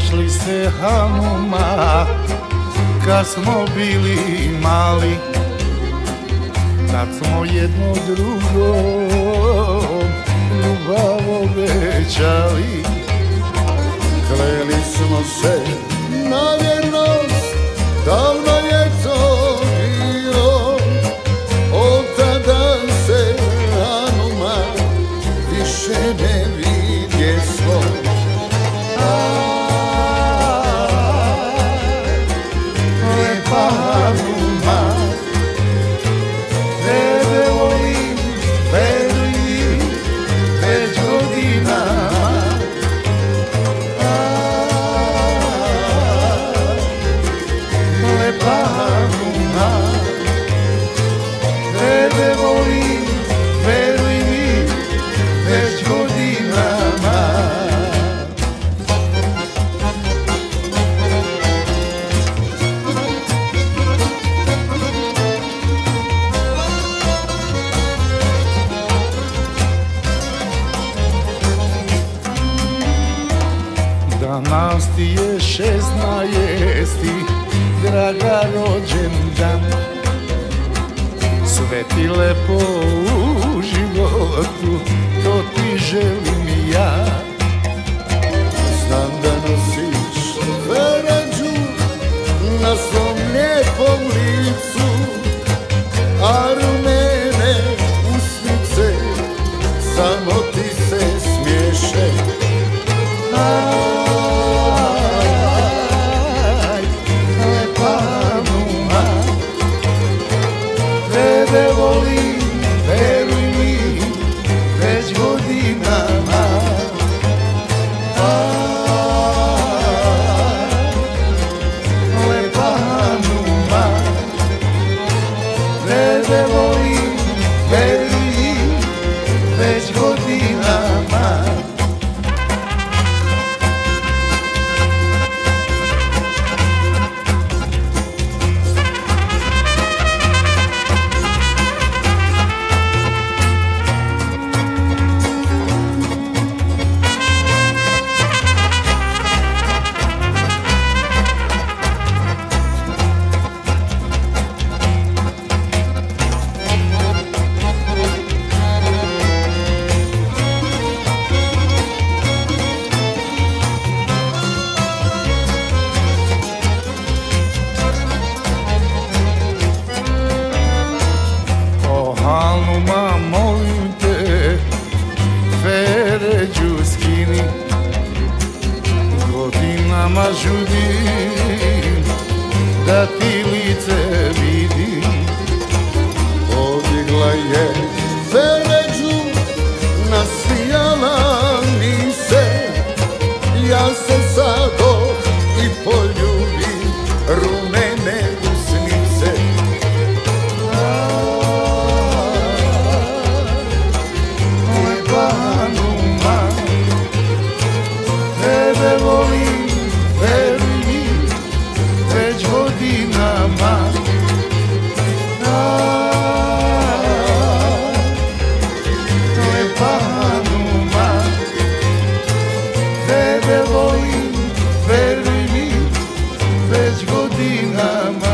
Sjećaš li se Hanuma kad smo bili mali. Tad smo jedno drugo ljubav obećali. Kleli smo se na vjernost, davno 12 je 16 Draga rođendan. Sve ti lepo u životu To ti želim ja. Znam da nosiš Verađu Na svom lijepom lijepu Nama žudi da ti lice bi δύναμα